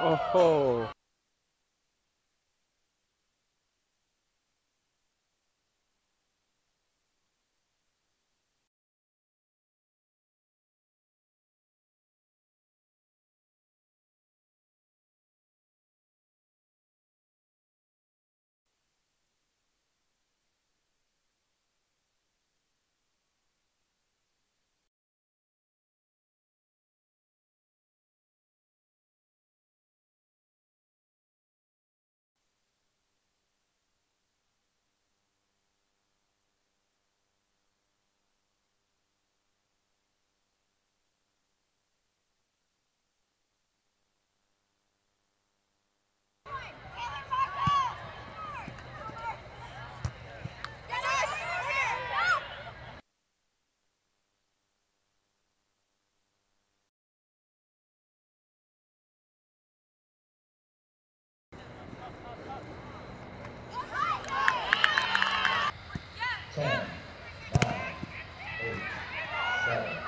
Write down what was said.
Oh. Sir.